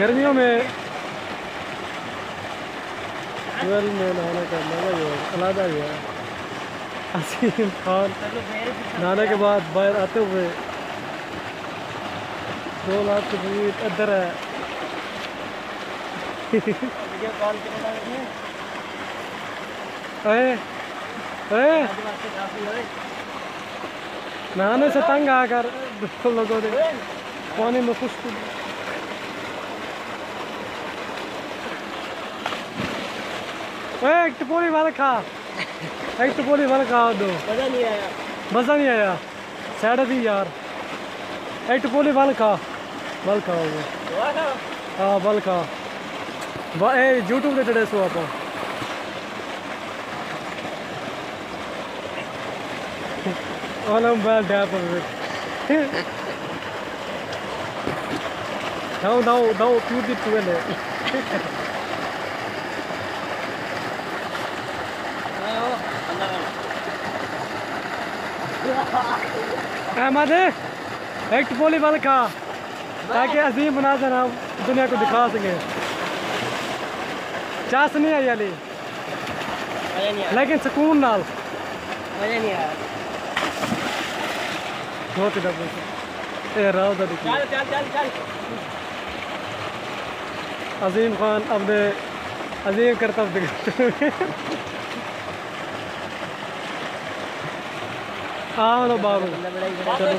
گرمیوں میں ویل میں نہانے کا مزہ ہی ہے علیحدہ ہی ہے۔ عظیم خان، نہانے کے بعد باہر آتے ہوئے دو لاکھ کی بریت ادھر ہے۔ اے اے۔ نہانے سے تنگ آ کر لوگوں نے پانی میں خشک ایک ٹپوری بھر کھا ایک ٹپوری بھر کھا دو مزہ نہیں آیا مزہ نہیں آیا سیڈ تھی یار ایک ٹپوری بھر کھا بل کھا گے ہاں بل کھا اے یوٹیوب دے چڑھے سو آپ Oğlum ben de yapamıyorum. Now, now, now, you did well. Ahmad ایک ٹپولی بل کھا تاکہ عظیم مناظر ہم دنیا کو دکھا سکیں۔ چاس نہیں آئی علی۔ لیکن سکون نال۔ مزہ نہیں آیا۔ بہت ہی اے راو دا عظیم خان اپنے عظیم کرتب آؤ لو بارو چلو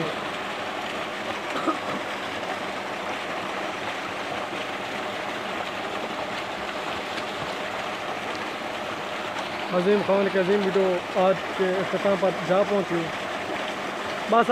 عظیم خان کے عظیم ویڈیو آج کے اختتام پر جا پہنچی بس